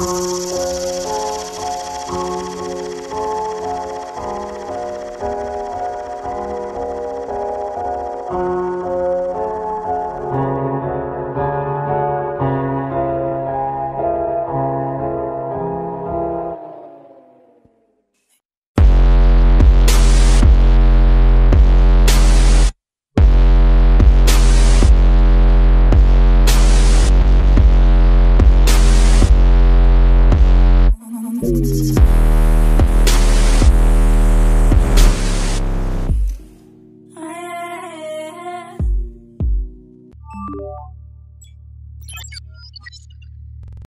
And... Thank you.